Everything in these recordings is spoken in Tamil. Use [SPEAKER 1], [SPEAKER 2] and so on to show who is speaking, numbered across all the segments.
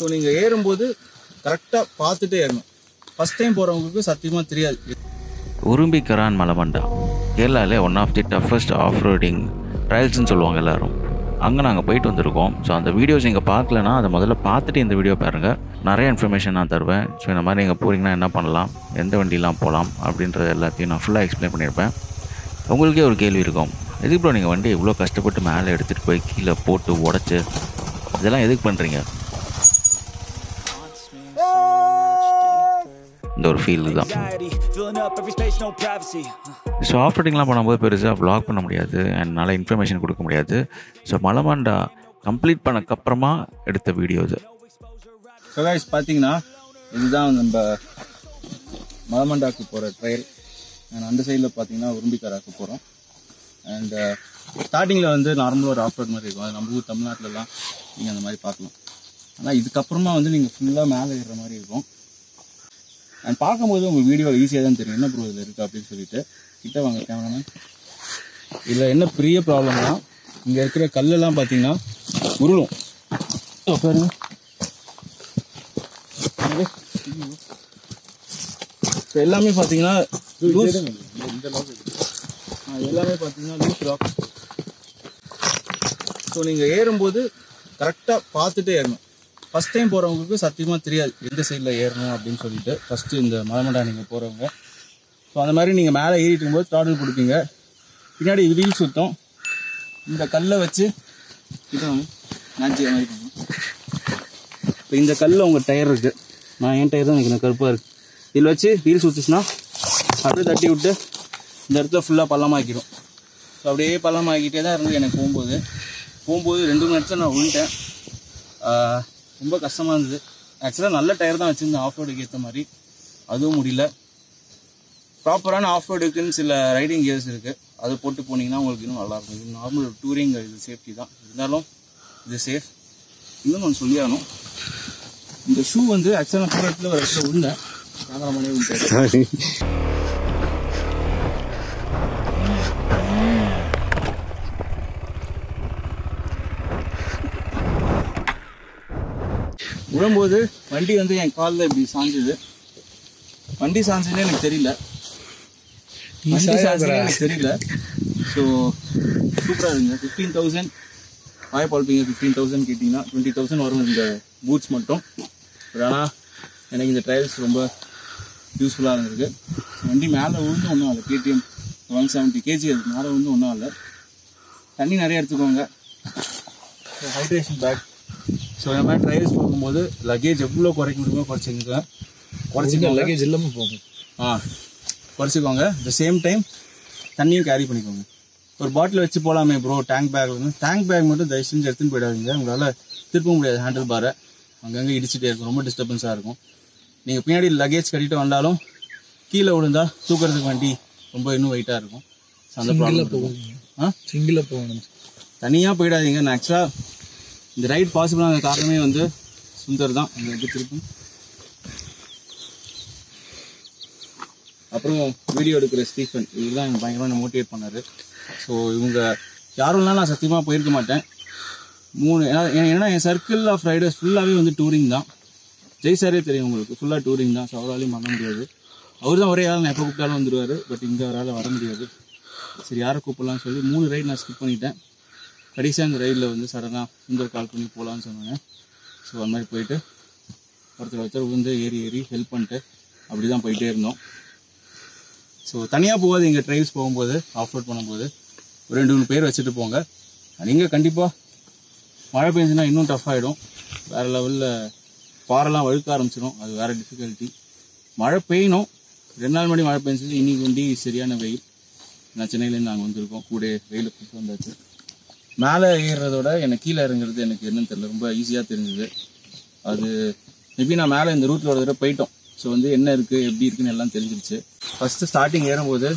[SPEAKER 1] ஸோ நீங்கள் ஏறும்போது கரெக்டாக பார்த்துட்டே ஏறணும். ஃபர்ஸ்ட் டைம் போகிறவங்களுக்கு சத்தியமாக தெரியாது.
[SPEAKER 2] உரும்பிக்கரான் மலமண்டா. கேரளாலே one of the toughest off roading ட்ரையல்ஸ்னு சொல்லுவாங்க எல்லோரும். அங்கே நாங்கள் போயிட்டு வந்திருக்கோம். ஸோ அந்த வீடியோஸ் நீங்கள் பார்க்கலனா அதை முதல்ல பார்த்துட்டு இந்த வீடியோ பாருங்கள் நிறைய இன்ஃபர்மேஷன் நான் தருவேன். ஸோ இந்த மாதிரி நீங்கள் போகிறீங்கன்னா என்ன பண்ணலாம்? எந்த வண்டிலாம் போகலாம்? அப்படின்றது எல்லாத்தையும் நான் ஃபுல்லாக எக்ஸ்பிளைன் பண்ணியிருப்பேன். உங்களுக்கே ஒரு கேள்வி இருக்கும். எதுக்கு ப்ரோ நீங்கள் வண்டி இவ்வளோ கஷ்டப்பட்டு மேலே எடுத்துகிட்டு போய் கீழே போட்டு உடச்சி? இதெல்லாம் எதுக்கு பண்ணுறீங்க இந்த ஒரு ஃபீல் தான். ஸோ ஆஃப் ரைடிங்லாம் பண்ணும்போது பெருசாக vlog பண்ண முடியாது. என்னால் இன்ஃபர்மேஷன் கொடுக்க முடியாது. ஸோ மலமாண்டா கம்ப்ளீட் பண்ணக்கப்புறமா எடுத்த வீடியோ இது.
[SPEAKER 1] ஸோ கைஸ் பார்த்தீங்கன்னா இதுதான் நம்ம மலமண்டாக்கு போகிற ட்ரையல் அண்ட் அந்த சைடில் பார்த்தீங்கன்னா உரும்பிக்காராக்கு போகிறோம் அண்ட் ஸ்டார்டிங்கில் வந்து நார்மலாக ஒரு ஆஃப் ரோட் மாதிரி இருக்கும். அது நம்ம ஊர் தமிழ்நாட்டிலலாம் நீங்கள் அந்த மாதிரி பார்க்கலாம். ஆனால் இதுக்கப்புறமா வந்து நீங்கள் ஃபுல்லாக மேலே ஏறுற மாதிரி இருக்கும். அண்ட் பார்க்கும்போது உங்கள் வீடியோவில் ஈஸியாக தான் தெரியும். என்ன ப்ரோ இதில் இருக்குது அப்படின்னு சொல்லிட்டு. கிட்ட வாங்க கேமராமேன் இதில் என்ன பெரிய ப்ராப்ளம்னா இங்கே இருக்கிற கல்லெல்லாம் பார்த்தீங்கன்னா உருளும். இப்போ பாருங்க. எல்லாமே பார்த்தீங்கன்னா எல்லாமே பார்த்தீங்கன்னா லூஸ் ராக் ஸோ நீங்கள் ஏறும்போது கரெக்டாக பார்த்துட்டே ஏறணும். ஃபஸ்ட் டைம் போகிறவங்களுக்கு சத்தியமாக தெரியாது எந்த சைடில் ஏறணும் அப்படின்னு சொல்லிட்டு. ஃபஸ்ட்டு இந்த மலமண்டா நீங்கள் போகிறவங்க ஸோ அந்த மாதிரி நீங்கள் மேலே ஏறிட்டு இருக்கும்போது த்ராடல் கொடுப்பீங்க பின்னாடி வீல் சுத்தம். இந்த கல்லை வச்சு இதை நாச்சி மாதிரி இப்போ இந்த கல்லில் உங்கள் டயர் இருக்குது நான் என் டயர் தான் எனக்கு இந்த கருப்பாக இருக்குது இதில் வச்சு வீல் சுற்றுச்சுன்னா அப்படியே தட்டி விட்டு இந்த இடத்துல ஃபுல்லாக பள்ளமாக்கிடும். ஸோ அப்படியே பள்ளமாக்கிட்டே தான் இருந்தது எனக்கு போகும்போது. போகும்போது ரெண்டு மணி நேரத்தில் நான் விழுந்துட்டேன் ரொம்ப கஷ்டமாக இருந்தது. ஆக்சுவலாக நல்ல டயர் தான் வச்சுருந்தேன். ஆஃப் ரோடுக்கு ஏற்ற மாதிரி. அதுவும் முடியல. ப்ராப்பரான ஆஃப் ரோடுக்குன்னு சில ரைடிங் கியர்ஸ் இருக்குது அதை போட்டு போனீங்கன்னா உங்களுக்கு இன்னும் நல்லாயிருக்கும் இது நார்மல் டூரிங் இது சேஃப்டி தான். இருந்தாலும் இது சேஃப் இன்னும் ஒன்று சொல்லியாகணும். இந்த ஷூ வந்து ஆக்சுவலாக நான் போகிற இடத்துல ஒரு இடத்துல விழுந்தேன் கேமராமேனே விழுந்தாரு விழும்போது வண்டி வந்து என் காலில் இப்படி சாஞ்சுது. வண்டி சாஞ்சுன்னு எனக்கு தெரியல. வண்டி சாஞ்சுன்னு எனக்கு தெரியல. ஸோ சூப்பராக இருங்க. ஃபிஃப்டீன் தௌசண்ட் வாய் பழப்பீங்க. ஃபிஃப்டீன் தௌசண்ட் கேட்டிங்கன்னா டுவெண்ட்டி தௌசண்ட் வரும் இந்த பூட்ஸ் மட்டும். ஆனால் எனக்கு இந்த ட்ரையல்ஸ் ரொம்ப யூஸ்ஃபுல்லாக இருந்திருக்கு. வண்டி மேலே விழுந்து ஒன்றும் இல்லை கேடிஎம் ஒன் செவன்ட்டி கேஜி அது மேலே விழுந்து ஒன்றும் இல்லை தண்ணி நிறைய எடுத்துக்கோங்க. ஹைட்ரேஷன் பேக் ஸோ இந்த மாதிரி ட்ரையல்ஸ் போகும்போது லக்கேஜ் எவ்வளோ குறைக்க முடியுமோ குறைச்சிங்க குறைச்சிக்கோங்க.
[SPEAKER 3] லக்கேஜ் இல்லாமல் போகும்
[SPEAKER 1] ஆ குறைச்சிக்கோங்க. த சேம் டைம் தண்ணியும் கேரி பண்ணிக்கோங்க. ஒரு பாட்டில் வச்சு போகலாமே ப்ரோ டேங்க் பேக் வந்து டேங்க் பேக் மட்டும் தயவு செஞ்சு எடுத்துன்னு போயிடாதீங்க. உங்களால் திருப்ப முடியாது ஹேண்டில் பாரை அங்கங்கே இடிச்சிட்டே இருக்கும். ரொம்ப டிஸ்டர்பன்ஸாக இருக்கும். நீங்கள் பின்னாடி லக்கேஜ் கட்டிட்டு வந்தாலும் கீழே விழுந்தா தூக்குறதுக்கு வண்டி ரொம்ப இன்னும் வெயிட்டாக இருக்கும். அந்த ப்ராப்ளம் ஆ?
[SPEAKER 3] சிங்கிளாக போகணும்.
[SPEAKER 1] தனியாக போயிடாதீங்க. நான் ஆக்சுவலாக இந்த ரைட் பாசிபிளான காரணமே வந்து சுந்தர் தான். அந்த இது திருப்பி அப்புறம் வீடியோ எடுக்கிற ஸ்டீஃபன் இவர் தான் எனக்கு பயங்கரமாக மோட்டிவேட் பண்ணார். ஸோ இவங்க யாரும்லாம் நான் சத்தியமாக போயிருக்க மாட்டேன். மூணு ஏன்னா- ஏன்னா என் சர்க்கிள் ஆஃப் ரைடர்ஸ் ஃபுல்லாகவே வந்து டூரிங் தான். ஜெய் சாரே தெரியும் உங்களுக்கு ஃபுல்லாக டூரிங் தான். ஸோ அவராலையும் பண்ண முடியாது. அவர் தான் ஒரே ஆள் நான் எப்போ கூப்பிட்டாலும் வந்துடுவார் பட் இங்கே அவரால் வர முடியாது. சரி யாரை கூப்பிடலாம்னு சொல்லி மூணு ரைடு நான் ஸ்கிப் பண்ணிட்டேன். கடைசியாக அந்த ரயிலில் வந்து சடனாக சுந்தர் கால் பண்ணி போகலான்னு சொன்னாங்க ஸோ அந்த மாதிரி போயிட்டு ஒருத்தர் ஒருத்தர் உந்து ஏறி ஏறி ஹெல்ப் பண்ணிட்டு அப்படி தான் போயிட்டே இருந்தோம். ஸோ தனியாக போகாது இங்கே ட்ரைல்ஸ் போகும்போது ஆஃப்ரோட் பண்ணும்போது. ஒரு ரெண்டு மூணு பேர் வச்சுட்டு போங்க. நீங்கள் கண்டிப்பாக மழை பெஞ்சுன்னா இன்னும் டஃப் ஆகிடும் வேறு லெவலில் பாறைலாம் வழுக்க ஆரம்பிச்சிடும் அது வேறு டிஃபிகல்ட்டி மழை பெய்யணும். ரெண்டு நாள் முன்னாடி மழை பெஞ்சது இன்னைக்கு வண்டி சரியான வெயில். நான் சென்னையிலேருந்து நாங்கள் வந்திருக்கோம். கூட வெயில கூப்பிட்டு வந்தாச்சு. மேலே ஏறுறதோட எனக்கு கீழே இறங்குறது எனக்கு என்னன்னு தெரியல. ரொம்ப ஈஸியாக தெரிஞ்சுது. அது மேபி நான் மேலே இந்த ரூட்டில் ஒரு தடவை போயிட்டோம். ஸோ வந்து என்ன இருக்குது எப்படி இருக்குன்னு எல்லாம் தெரிஞ்சிருச்சு. ஃபஸ்ட்டு ஸ்டார்டிங் ஏறும்போது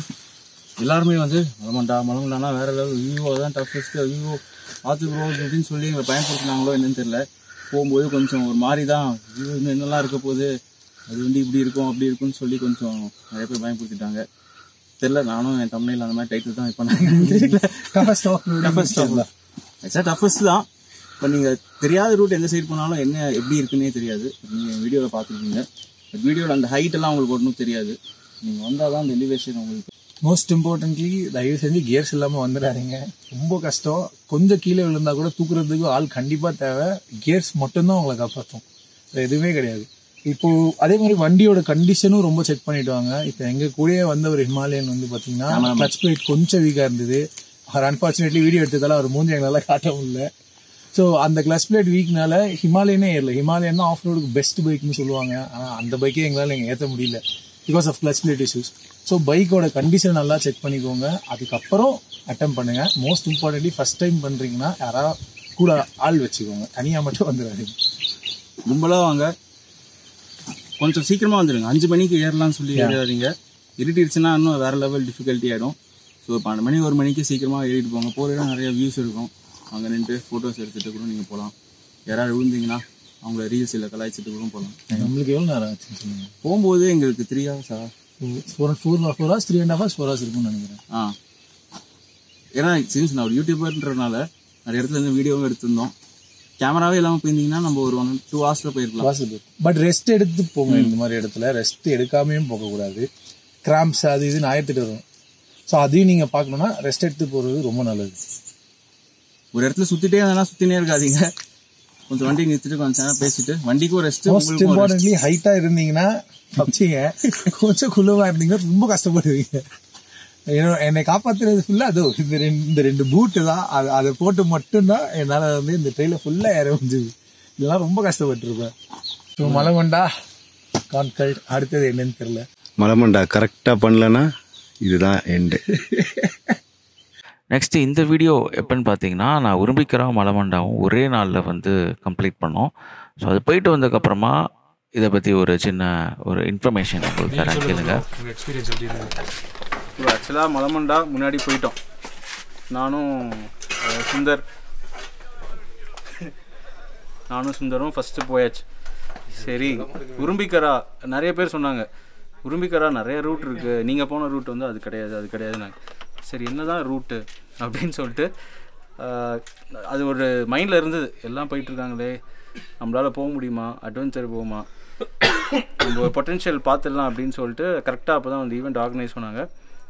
[SPEAKER 1] எல்லாருமே வந்து மலமண்டா மலமண்டானா வேற லெவல் வியூவோ தான் டஃபஸ்ட்டு வியூவோ பார்த்து அப்படின்னு சொல்லி எங்களை பயன்படுத்தினாங்களோ என்னன்னு தெரில போகும்போது கொஞ்சம் ஒரு மாதிரி தான் விவோ இன்னும் என்னெல்லாம் இருக்க போகுது? அது வந்து இப்படி இருக்கும் அப்படி இருக்கும்னு சொல்லி கொஞ்சம் நிறைய பேர் பயன்படுத்திட்டாங்க. தெரியல நானும் என் தமிழில் அந்த மாதிரி டைட்டில் தான் இப்போ நான் தெரியல. டஃபஸ்ட் டஃபஸ்ட் டஃபஸ்ட் தான். இப்போ நீங்கள் தெரியாத ரூட் எந்த சைடு போனாலும் என்ன எப்படி இருக்குன்னே தெரியாது. நீங்கள் வீடியோவில் பார்த்துருக்கீங்க. பட் வீடியோவில் அந்த ஹைட் எல்லாம் உங்களுக்கு ஒன்றும் தெரியாது. நீங்கள் வந்தால் தான் அந்த எலிவேஷன் உங்களுக்கு
[SPEAKER 3] மோஸ்ட் இம்பார்ட்டன்ட்லி தயவு செஞ்சு கியர்ஸ் இல்லாமல் வந்துடாதீங்க ரொம்ப கஷ்டம். கொஞ்சம் கீழே விழுந்தா கூட தூக்குறதுக்கு ஆள் கண்டிப்பாக தேவை. கியர்ஸ் மட்டும்தான் உங்களை காப்பாற்றும் எதுவுமே கிடையாது. இப்போ அதே மாதிரி வண்டியோட கண்டிஷனும் ரொம்ப செக் பண்ணிட்டு வாங்க இப்போ எங்க கூடயே வந்த ஒரு ஹிமாலயன் வந்து பாத்தீங்கன்னா கிளச் பிளேட் கொஞ்சம் வீக்கா இருந்தது. அவர் அன்பார்ச்சுனேட்லி வீடியோ எடுத்ததால அவர் மூஞ்சி எங்களால காட்ட முடியல. ஸோ அந்த கிளச் பிளேட் வீக்னால ஹிமாலயனே ஏறல. ஹிமாலயன் தான் ஆஃப் ரோடுக்கு பெஸ்ட் பைக்னு சொல்லுவாங்க. ஆனால் அந்த பைக்கே எங்களால் எங்க ஏற்ற முடியல. Because of clutch plate issues so பைக்கோட கண்டிஷன் நல்லா செக் பண்ணிக்கோங்க. அதுக்கப்புறம் அட்டம் பண்ணுங்க. மோஸ்ட் இம்பார்ட்டன்ட்லி ஃபர்ஸ்ட் டைம் பண்றீங்கன்னா யாரா கூட ஆள் வச்சுக்கோங்க. தனியா மட்டும் வந்துடாதீங்க.
[SPEAKER 1] கும்பலாக வாங்க. கொஞ்சம் சீக்கிரமாக வந்துடுங்க அஞ்சு மணிக்கு ஏறலாம்னு சொல்லி ஏறாதீங்க இருட்டிடுச்சுன்னா இன்னும் வேற லெவல் டிஃபிகல்ட்டி ஆகிடும் ஸோ பன்னெண்டு மணி ஒரு மணிக்கு சீக்கிரமாக ஏறிட்டு போங்க. போகிற இடம் நிறைய வியூஸ் இருக்கும். அங்கே நின்று ஃபோட்டோஸ் எடுத்துகிட்டு கூட நீங்கள் போகலாம் யாராவது விழுந்தீங்கன்னா அவங்கள ரீல்ஸ் இல்லை கலாய்ச்சிட்டு கூட போகலாம்
[SPEAKER 3] நம்மளுக்கு எவ்வளோ நேரம் ஆச்சுன்னு சொல்லுங்க.
[SPEAKER 1] போகும்போது எங்களுக்கு three ஹவர்ஸா
[SPEAKER 3] four four four hours three and hours four hours இருக்கும்னு நினைக்கிறேன்.
[SPEAKER 1] ஆ. ஏன்னா சின்ஸ் நான் ஒரு யூடியூபர்ன்றனால நிறைய இடத்துல இருந்து வீடியோவும் எடுத்திருந்தோம். கேமராவே இல்லாமல் போயிருந்தீங்கன்னா நம்ம ஒரு ஒன் டூ ஹவர்ஸில் போயிருக்கலாம்.
[SPEAKER 3] பாசிபிள் பட் ரெஸ்ட் எடுத்து போங்க இந்த மாதிரி இடத்துல. ரெஸ்ட் எடுக்காமையும் போகக்கூடாது. கிராம்ப்ஸ் அது இதுன்னு ஆயிரத்துட்டு வரும் ஸோ அதையும் நீங்கள் பார்க்கணுன்னா ரெஸ்ட் எடுத்து போகிறது ரொம்ப நல்லது.
[SPEAKER 1] ஒரு இடத்துல சுத்திட்டே இருந்தா சுத்தினே இருக்காதீங்க. கொஞ்சம் வண்டி நிறுத்திட்டு கொஞ்சம் பேசிட்டு வண்டிக்கும் ரெஸ்ட்
[SPEAKER 3] மோஸ்ட் இம்பார்ட்டன்ட்லி ஹைட்டாக இருந்தீங்கன்னா தப்பிச்சிங்க. கொஞ்சம் குழுவாக இருந்தீங்கன்னா ரொம்ப கஷ்டப்படுவீங்க. என்னை காப்பாத்துறது ஃபுல்லாக அதோ இந்த ரெண்டு இந்த ரெண்டு பூட்டு தான். அது அதை போட்டு மட்டும்தான் என்னால் வந்து இந்த ட்ரெயில ஃபுல்லாக ஏற முடிஞ்சுது. இதெல்லாம் ரொம்ப கஷ்டப்பட்டிருப்பேன். ஸோ மலை கொண்டா கான்கல் அடுத்தது என்னன்னு தெரியல.
[SPEAKER 4] மலமண்டா கரெக்டாக பண்ணலன்னா இதுதான் எண்டு
[SPEAKER 2] நெக்ஸ்ட்டு இந்த வீடியோ எப்போன்னு பார்த்தீங்கன்னா நான் உரும்பிக்கிறா மலமண்டாவும் ஒரே நாளில் வந்து கம்ப்ளீட் பண்ணோம். ஸோ அது போயிட்டு வந்ததுக்கப்புறமா இதை பற்றி ஒரு சின்ன ஒரு இன்ஃபர்மேஷன் உங்களுக்கு தரேன் கேளுங்க.
[SPEAKER 5] எக்ஸ்பீரியன்ஸ் எப்படி இருந்தது?
[SPEAKER 1] இப்போ ஆக்சுவலாக மலமண்டா முன்னாடி போயிட்டோம். நானும் சுந்தர். நானும் சுந்தரும் ஃபஸ்ட்டு போயாச்சு. சரி உரும்பிக்கரா நிறைய பேர் சொன்னாங்க. உரும்பிக்கரா நிறைய ரூட் இருக்குது நீங்கள் போன ரூட் வந்து அது கிடையாது அது கிடையாதுன்னாங்க சரி என்னதான் ரூட்டு அப்படின்னு சொல்லிட்டு அது ஒரு மைண்டில் இருந்தது. எல்லாம் போயிட்டுருக்காங்களே நம்மளால் போக முடியுமா? அட்வென்ச்சர் போகுமா? நம்ம ஒரு பொட்டென்ஷியல் பார்த்துடலாம் அப்படின்னு சொல்லிட்டு கரெக்டாக அப்போ தான் வந்து ஈவெண்ட் ஆர்கனைஸ் பண்ணாங்க.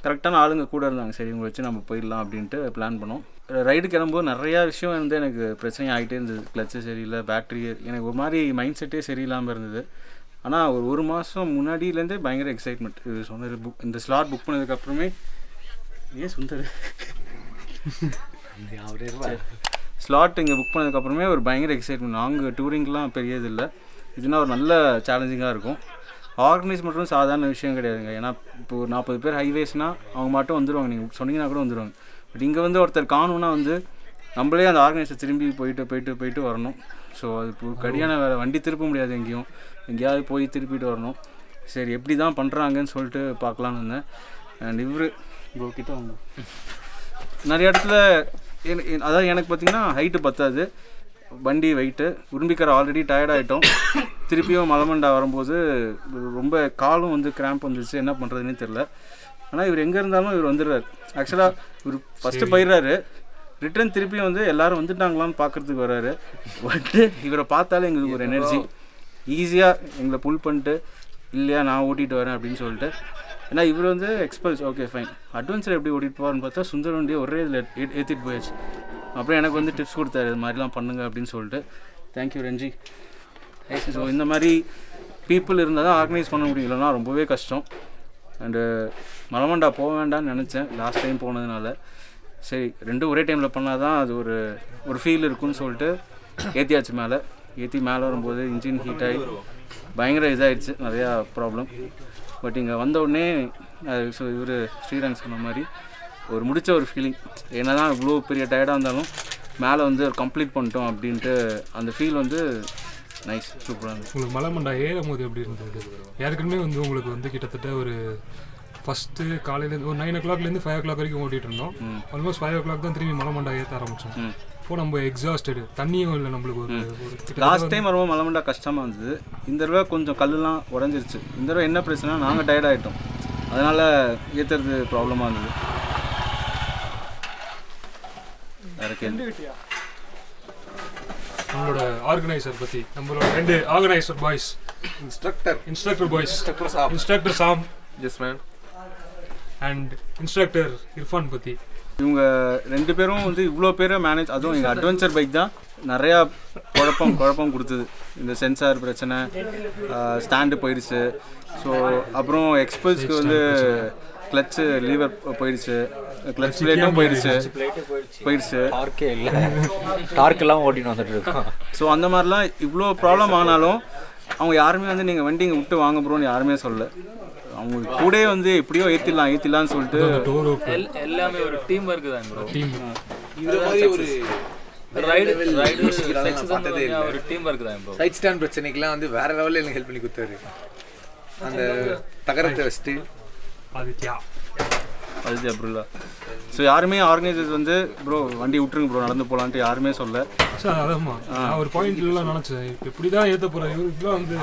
[SPEAKER 1] கரெக்டான ஆளுங்க கூட இருந்தாங்க. சரி இவங்க வச்சு நம்ம போயிடலாம் அப்படின்ட்டு பிளான் பண்ணோம். ரைடு கிளம்பும்போது நிறையா விஷயம் வந்து எனக்கு பிரச்சனை ஆகிட்டே இருந்தது. கிளச்சு சரியில்லை பேட்ரி எனக்கு ஒரு மாதிரி மைண்ட் செட்டே சரியில்லாமல் இருந்தது. ஆனால் ஒரு ஒரு மாதம் முன்னாடியிலேருந்தே பயங்கர எக்ஸைட்மெண்ட் இது சொன்னது புக் இந்த ஸ்லாட் புக் பண்ணதுக்கப்புறமே ஏன் சுந்தர் ஸ்லாட் இங்கே புக் பண்ணதுக்கப்புறமே ஒரு பயங்கர எக்ஸைட்மெண்ட் நாங்கள் டூரிங்லாம் பெரியது இல்லை இதுனா ஒரு நல்ல சேலஞ்சிங்காக இருக்கும். ஆர்கனைஸ் மட்டும் சாதாரண விஷயம் கிடையாதுங்க. ஏன்னா இப்போ நாற்பது பேர் ஹைவேஸ்னால் அவங்க மட்டும் வந்துடுவாங்க நீங்கள் சொன்னீங்கன்னா கூட வந்துடுவாங்க பட் இங்கே வந்து ஒருத்தர் காணும்னா வந்து நம்மளே அந்த ஆர்கனைஸை திரும்பி போயிட்டு போயிட்டு போயிட்டு வரணும். ஸோ அது இப்போ கடியான வேலை வண்டி திருப்ப முடியாது எங்கேயும். எங்கேயாவது போய் திருப்பிட்டு வரணும். சரி எப்படி தான் பண்ணுறாங்கன்னு சொல்லிட்டு பார்க்கலான்னு இருந்தேன். அண்ட் இவர் கிட்ட வந்து நிறைய இடத்துல அதாவது எனக்கு பார்த்தீங்கன்னா ஹைட்டு பத்தாது. வண்டி வெயிட்டு உரும்பிக்கிற ஆல்ரெடி டயர்ட் ஆகிட்டோம் திருப்பியும் மலமண்டா வரும்போது ரொம்ப காலும் வந்து கிராம்ப் வந்துருச்சு. என்ன பண்ணுறதுனே தெரில ஆனால் இவர் எங்கே இருந்தாலும் இவர் வந்துடுறாரு. ஆக்சுவலாக இவர் ஃபஸ்ட்டு போயிடுறாரு. ரிட்டர்ன் திருப்பியும் வந்து எல்லாரும் வந்துட்டாங்களான்னு பார்க்கறதுக்கு வர்றாரு வந்துட்டு இவரை பார்த்தாலே எங்களுக்கு ஒரு எனர்ஜி ஈஸியாக எங்களை புல் பண்ணிட்டு இல்லையா நான் ஓட்டிட்டு வரேன் அப்படின்னு சொல்லிட்டு. ஏன்னா இவர் வந்து எக்ஸ்பல்ஸ் ஓகே ஃபைன் அட்வென்ச்சர் எப்படி ஓட்டிட்டு போவார்னு பார்த்தா சுந்தர் வண்டியை ஒரே இதில் ஏற்றிட்டு போயாச்சு. அப்புறம் எனக்கு வந்து டிப்ஸ் கொடுத்தாரு இது மாதிரிலாம் பண்ணுங்க அப்படின்னு சொல்லிட்டு. தேங்க்யூ ரஞ்சி ஸோ இந்த மாதிரி பீப்புள் இருந்தால் தான் ஆர்கனைஸ் பண்ண முடியும். இல்லைன்னா ரொம்பவே கஷ்டம். அண்டு மலமண்டா போக வேண்டாம்னு நினச்சேன். லாஸ்ட் டைம் போனதுனால. சரி ரெண்டும் ஒரே டைமில் பண்ணால் தான் அது ஒரு ஒரு ஃபீல் இருக்குன்னு சொல்லிட்டு ஏற்றியாச்சு மேலே. ஏற்றி மேலே வரும்போது இன்ஜின் ஹீட் ஆகி பயங்கர இதாகிடுச்சு நிறையா ப்ராப்ளம் பட் இங்கே வந்த உடனே ஸோ இவர் ஸ்ரீரங் சொன்ன மாதிரி ஒரு முடித்த ஒரு ஃபீலிங் என்ன தான் இவ்வளோ பெரிய டயர்டாக இருந்தாலும் மேலே வந்து கம்ப்ளீட் பண்ணிட்டோம் அப்படின்ட்டு அந்த ஃபீல் வந்து நைஸ் சூப்பராக
[SPEAKER 5] உங்களுக்கு மலைமண்டா ஏறும் போது எப்படி இருந்தது? ஏற்கனவே வந்து உங்களுக்கு வந்து கிட்டத்தட்ட ஒரு ஃபஸ்ட்டு காலையிலேருந்து ஒரு நைன் ஓ கிளாக்லேருந்து ஃபைவ் ஓ கிளாக் வரைக்கும் ஓட்டிட்டு இருந்தோம். ஆல்மோஸ்ட் ஃபைவ் ஓ கிளாக் தான் திரும்பி மலைமண்டா ஏற்ற ஆரம்பிச்சோம். இப்போ நம்ம எக்ஸாஸ்டடு தண்ணியும் இல்லை நம்மளுக்கு ஒரு
[SPEAKER 1] லாஸ்ட் டைம் வரும்போது மலமண்டா கஷ்டமாக இருந்தது. இந்த தடவை கொஞ்சம் கல்லுலாம் உடஞ்சிருச்சு. இந்த தடவை என்ன பிரச்சனை நாங்கள் டயர்ட் ஆகிட்டோம் அதனால் ஏற்றுறது ப்ராப்ளமாக இருந்தது. வேற கேள்வி
[SPEAKER 5] நம்மளோட ஆர்கனைசர் பத்தி நம்மளோட ரெண்டு organiser boys
[SPEAKER 3] instructor
[SPEAKER 5] instructor boys
[SPEAKER 3] instructor
[SPEAKER 5] Sam
[SPEAKER 3] S man
[SPEAKER 5] and instructor Irfan பத்தி.
[SPEAKER 1] இவங்க ரெண்டு பேரும் வந்து இவ்வளோ பேரை மேனேஜ் அதுவும் எங்கள் அட்வென்ச்சர் பைக் தான். நிறையா குழப்பம் குழப்பம் கொடுத்தது. இந்த சென்சார் பிரச்சனை ஸ்டாண்டு போயிடுச்சு. ஸோ அப்புறம் எக்ஸ்பல்ஸ்க்கு வந்து கிளச்சு லீவர் போயிடுச்சு. கிளச் பிளேட்டும் போயிடுச்சு. போயிடுச்சு.
[SPEAKER 6] டார்க்கே இல்லை. டார்க்கெல்லாம் ஓட்டின்னு வந்துட்டு இருக்கோம்.
[SPEAKER 1] ஸோ அந்த மாதிரிலாம் இவ்வளோ ப்ராப்ளம் ஆனாலும் அவங்க யாருமே வந்து நீங்கள் வண்டி இங்கே விட்டு வாங்க ப்ரோன்னு யாருமே சொல்லல. அவங்க கூடயே வந்து எப்படியோ ஏற்றிடலாம் ஏற்றிடலாம்னு சொல்லிட்டு
[SPEAKER 6] எல்லாமே ஒரு டீம் ஒர்க் தான் ப்ரோ
[SPEAKER 5] டீம்
[SPEAKER 3] இந்த மாதிரி ஒரு
[SPEAKER 6] ரைடு ரைடு ஒரு டீம் ஒர்க் தான் ப்ரோ
[SPEAKER 3] சைட் ஸ்டாண்ட் பிரச்சனைக்கெல்லாம் வந்து வேற லெவலில் எனக்கு ஹெல்ப் பண்ணி கொடுத்தாரு. அந்த தகரத்தை வச்சுட்டு.
[SPEAKER 5] ஆதித்யா
[SPEAKER 1] அது அப்துல்லா. ஸோ யாருமே ஆர்கனைசர்ஸ் வந்து ப்ரோ வண்டி விட்டுருங்க ப்ரோ நடந்து போகலான்ட்டு யாருமே சொல்ல
[SPEAKER 5] சார் அதாம்மா நான் ஒரு பாயிண்ட்லாம் நினைச்சேன். எப்படி தான் ஏற்ற போகிறேன் இவருக்குலாம் வந்து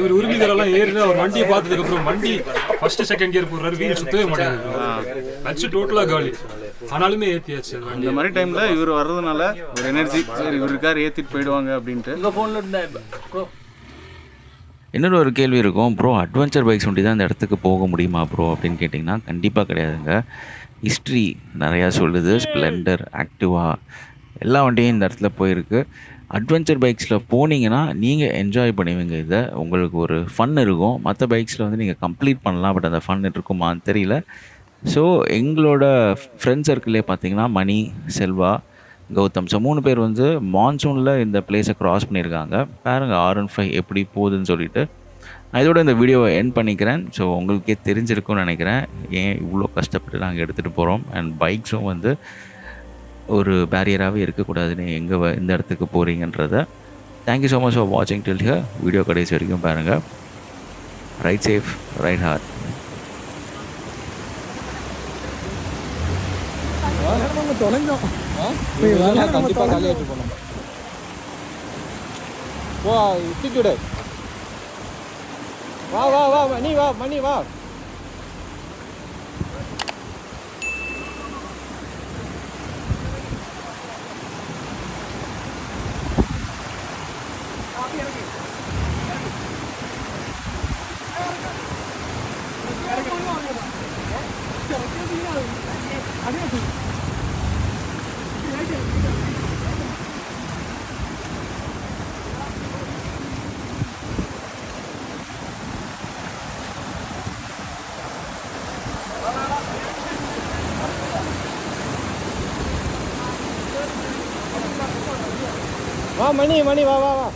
[SPEAKER 5] இவர் உரிமைகளெல்லாம் ஏறினா அவர் வண்டியை பார்த்ததுக்கு அப்புறம் வண்டி ஃபர்ஸ்ட் செகண்ட் கியர் போடுறாரு. வீல் சுத்தவே மாட்டேங்குது வச்சு டோட்டலாக காலி. ஆனாலுமே ஏற்றியாச்சு
[SPEAKER 1] இந்த மாதிரி டைமில் இவர் வர்றதுனால ஒரு எனர்ஜி சரி இவர் இருக்கார் ஏற்றிட்டு போயிடுவாங்க அப்படின்ட்டு.
[SPEAKER 6] உங்கள் ஃபோனில் இருந்தா ப்ரோ
[SPEAKER 2] இன்னொரு ஒரு கேள்வி இருக்கும். ப்ரோ அட்வென்ச்சர் பைக்ஸ் ஒண்டி தான் இந்த இடத்துக்கு போக முடியுமா ப்ரோ அப்படின்னு கேட்டிங்கன்னா கண்டிப்பாக கிடையாதுங்க. ஹிஸ்ட்ரி நிறையா சொல்லுது. ஸ்ப்ளெண்டர் ஆக்டிவா எல்லா வண்டியும் இந்த இடத்துல போயிருக்கு. அட்வென்ச்சர் பைக்ஸில் போனீங்கன்னா நீங்கள் என்ஜாய் பண்ணுவீங்க இதை. உங்களுக்கு ஒரு ஃபன் இருக்கும். மற்ற பைக்ஸில் வந்து நீங்கள் கம்ப்ளீட் பண்ணலாம். பட் அந்த ஃபன் இருக்குமான்னு தெரியல. ஸோ எங்களோட ஃப்ரெண்ட் சர்க்கிளே பார்த்தீங்கன்னா மணி செல்வா கௌதம் ஸோ மூணு பேர் வந்து மான்சூனில் இந்த பிளேஸை க்ராஸ் பண்ணியிருக்காங்க பாருங்கள் ஆர் ஒன் ஃபைவ் எப்படி போகுதுன்னு சொல்லிட்டு நான் இதோட இந்த வீடியோவை என் பண்ணிக்கிறேன் ஸோ உங்களுக்கே தெரிஞ்சிருக்கும்னு நினைக்கிறேன் ஏன் இவ்வளோ கஷ்டப்பட்டு நாங்கள் எடுத்துகிட்டு போகிறோம் அண்ட் பைக்ஸும் வந்து ஒரு பேரியராகவே இருக்கக்கூடாதுன்னு எங்கே இந்த இடத்துக்கு போகிறீங்கன்றத thank you so much for வாட்சிங் டில் ஹியர் வீடியோ கடைசி வரைக்கும் பாருங்கள் ரைட் சேஃப் ரைட் ஹார்ட்
[SPEAKER 1] கண்டிப்பாக காலியாகிட்டு போனோம் வா தூக்கிவிடு வா வா வா மணி வா மணி வா மணி மணி வா வா வா.